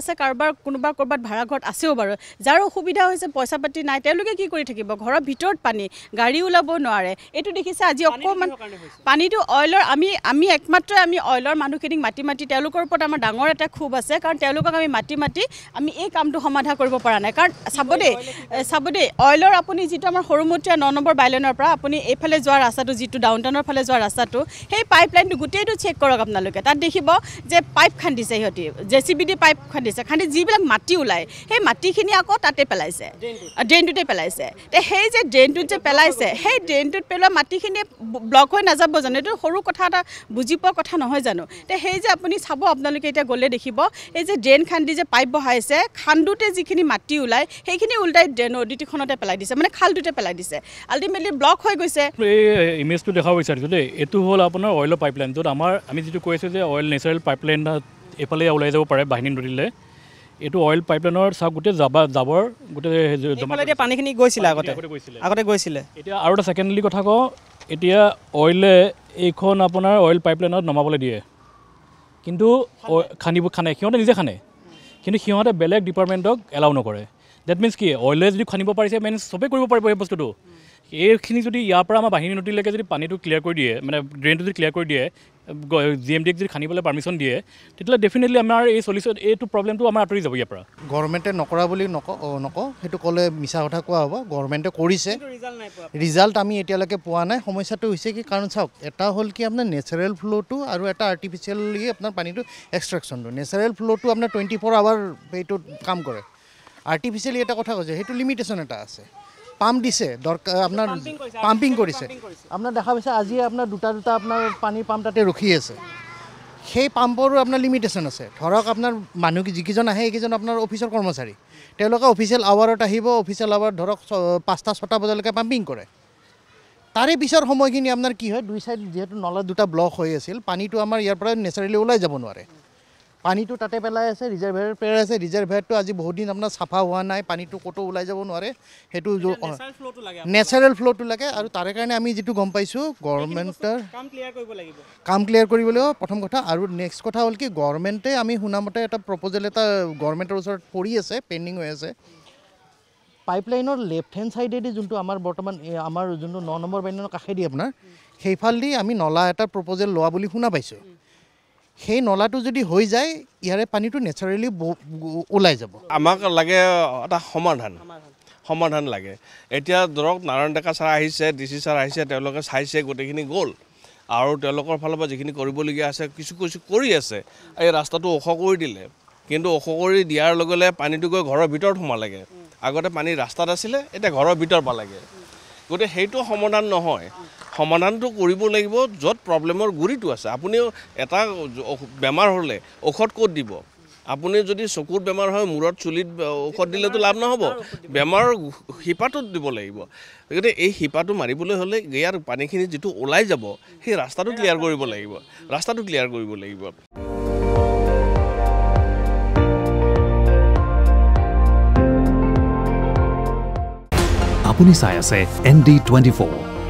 আছে কাৰোবাৰ কোনোবা ক'ৰবাত ভাড়া ঘৰত আছেও বাৰু। যাৰ অসুবিধা হৈছে পইচা পাতি নাই তেওঁলোকে কি কৰি থাকিব? ঘৰৰ ভিতৰত পানী গাড়ী ওলাব নোৱাৰে। এইটো দেখিছে আজি অকণমান পানীটো অইলৰ আমি আমি একমাত্ৰ আমি অইলৰ মানুহখিনিক মাতি মাতি তেওঁলোকৰ ওপৰত আমাৰ ডাঙৰ এটা ক্ষোভ আছে কাৰণ তেওঁলোকক আমি মাতি মাতি আমি এই কামটো সমাধা কৰিব পৰা নাই। কাৰণ চাব দেই চাব দেই অইলৰ আপুনি যিটো আমাৰ সৰুমতীয়া ন নম্বৰ বাইলেনৰ পৰা আপুনি এইফালে যোৱা ৰাস্তাটো যিটো ডাউন টাউনৰ ফালে যোৱা ৰাস্তাটো সেই পাইপ লাইনটো গোটেইটো চেক কৰক আপোনালোকে। তাত দেখিব যে পাইপ খান্দিছে সিহঁতি জে চি বি দি পাইপ খান্দিছে। খান্দি যিবিলাক মাটি ওলায় সেই মাটিখিনি আকৌ তাতে পেলাইছে। ড্ৰেইনটোতে? পেলাইছে। তে সেই যে ড্ৰেইনটোত যে পেলাইছে সেই ড্ৰেইনটোত পেলোৱা মাটিখিনি ব্লক হৈ নাযাব জানো? এইটো সৰু কথা এটা বুজি পোৱা কথা নহয় জানো? তে সেই যে আপুনি চাব আপোনালোকে এতিয়া গ'লে দেখিব এই যে ড্ৰেইন খান্দি যে পাইপ বহাইছে খান্দোতে যিখিনি মাটি ওলায় সেইখিনি ওলটাই ড্ৰেইন নদীখনতে পেলাই দিছে মানে খালটোতে পেলাই দিছে। আল্টিমেটলি ব্লক হৈ গৈছে। এই ইমেজটো দেখাব বিচাৰিছোঁ দেই। এইটো হ'ল আপোনাৰ অইলৰ পাইপলাইন য'ত আমাৰ আমি যিটো কৈ আছোঁ যে অইল নেচাৰেল পাইপলাইন এইফালে ওলাই যাব পাৰে বাহিনী নদীলৈ। এইটো অইল পাইপলাইনৰ চাওক গোটেই জাবা জাবৰ গোটেই পানীখিনি গৈছিলে আগতে। আগতে গৈছিলে। এতিয়া আৰু এটা ছেকেণ্ডলি কথা কওঁ এতিয়া অইলে এইখন আপোনাৰ অইল পাইপলাইনত নমাবলৈ দিয়ে। কিন্তু খান্দিব খানে সিহঁতে নিজে খানে কিন্তু সিহঁতে বেলেগ ডিপাৰ্টমেণ্টক এলাউ নকৰে। ডেট মিনছ কি অইলে যদি খান্দিব পাৰিছে মিনছ চবেই কৰিব পাৰিব সেই বস্তুটো। এইখিনি যদি ইয়াৰ পৰা আমাৰ বাহিনী নদীলৈকে যদি পানীটো ক্লিয়াৰ কৰি দিয়ে মানে ড্ৰেইনটো যদি ক্লিয়াৰ কৰি দিয়ে জি এম ডিক যদি খান্দিবলৈ পাৰ্মিশ্যন দিয়ে তেতিয়াহ'লে ডেফিনেটলি আমাৰ এই চলিউশ্যন এইটো প্ৰব্লেমটো আমাৰ আঁতৰি যাব ইয়াৰ পৰা। গভৰ্ণমেণ্টে নকৰা বুলি নকওঁ অ' নকওঁ সেইটো ক'লে মিছা কথা কোৱা হ'ব গভৰ্ণমেণ্টে কৰিছে। ৰিজাল্ট নাই পোৱা। ৰিজাল্ট আমি এতিয়ালৈকে পোৱা নাই সমস্যাটো হৈছে কি কাৰণ চাওক এটা হ'ল কি আপোনাৰ নেচাৰেল ফ্ল'টো আৰু এটা আৰ্টিফিচিয়েলি আপোনাৰ পানীটো এক্সট্ৰেকশ্যনটো নেচাৰেল ফ্ল'টো আপোনাৰ টুৱেণ্টি ফ'ৰ আৱাৰ এইটোত কাম কৰে। আৰ্টিফিচিয়েলি এটা কথা কৈছে সেইটো লিমিটেশ্যন এটা আছে। পাম্প দিছে দৰকাৰ আপোনাৰ পাম্পিং কৰিছে আপোনাৰ দেখা পাইছে আজি আপোনাৰ দুটা দুটা আপোনাৰ পানীৰ পাম্প তাতে ৰখি আছে। সেই পাম্পৰো আপোনাৰ লিমিটেশ্যন আছে। ধৰক আপোনাৰ মানুহ যিকেইজন আহে সেইকেইজন আপোনাৰ অফিচৰ কৰ্মচাৰী। তেওঁলোকে অফিচিয়েল আৱাৰত আহিব অফিচিয়েল আৱাৰ ধৰক পাঁচটা ছটা বজালৈকে পাম্পিং কৰে। তাৰে পিছৰ সময়খিনি আপোনাৰ কি হয় দুই চাইড যিহেতু নলা দুটা ব্লক হৈ আছিল পানীটো আমাৰ ইয়াৰ পৰা নেচাৰেলি ওলাই যাব নোৱাৰে। পানীটো তাতে পেলাই আছে ৰিজাৰ্ভাৰ পেলাই আছে ৰিজাৰ্ভাৰটো আজি বহুত দিন আপোনাৰ চাফা হোৱা নাই পানীটো ক'তো ওলাই যাব নোৱাৰে। সেইটো ফ্ল'টো লাগে নেচাৰেল ফ্ল'টো লাগে আৰু তাৰে কাৰণে আমি যিটো গম পাইছোঁ গভৰ্ণমেণ্টৰ কাম ক্লিয়াৰ কৰিব লাগিব। প্ৰথম কথা। আৰু নেক্সট কথা হ'ল কি গভৰ্ণমেণ্টে আমি শুনামতে এটা প্ৰপ'জেল এটা গভৰ্ণমেণ্টৰ ওচৰত পৰি আছে পেণ্ডিং হৈ আছে। পাইপলাইনৰ লেফ্ট হেণ্ড ছাইডেদি যোনটো আমাৰ বৰ্তমান আমাৰ যোনটো ন নম্বৰ বাইনৰ কাষেদি আপোনাৰ সেইফালেদি আমি নলা এটা প্ৰপ'জেল লোৱা বুলি শুনা পাইছোঁ। সেই নলাটো যদি হৈ যায় ইয়াৰে পানীটো নেচাৰেলি ওলাই যাব। আমাক লাগে এটা সমাধান। সমাধান লাগে। এতিয়া ধৰক নাৰায়ণ ডেকা ছাৰ আহিছে ডি চি ছাৰ আহিছে তেওঁলোকে চাইছে গোটেইখিনি গ'ল। আৰু তেওঁলোকৰ ফালৰ পৰা যিখিনি কৰিবলগীয়া আছে কিছু কিছু কৰি আছে। এই ৰাস্তাটো ওখ কৰি দিলে। কিন্তু ওখ কৰি দিয়াৰ লগে লগে পানীটো গৈ ঘৰৰ ভিতৰত সোমালেগে আগতে পানী ৰাস্তাত আছিলে এতিয়া ঘৰৰ ভিতৰ পালেগে। গতিকে সেইটো সমাধান নহয়। সমাধানটো কৰিব লাগিব য'ত প্ৰব্লেমৰ গুৰিটো আছে। আপুনিও এটা বেমাৰ হ'লে ঔষধ ক'ত দিব? আপুনি যদি চকুৰ বেমাৰ হয় মূৰত চুলিত ঔষধ দিলেতো লাভ নহ'ব। বেমাৰৰ শিপাটোত দিব লাগিব। গতিকে এই শিপাটো মাৰিবলৈ হ'লে ইয়াৰ পানীখিনি যিটো ওলাই যাব সেই ৰাস্তাটো ক্লিয়াৰ কৰিব লাগিব। ৰাস্তাটো ক্লিয়াৰ কৰিব লাগিব। আপুনি চাই আছে এন ডি টুৱেণ্টি ফ'ৰ।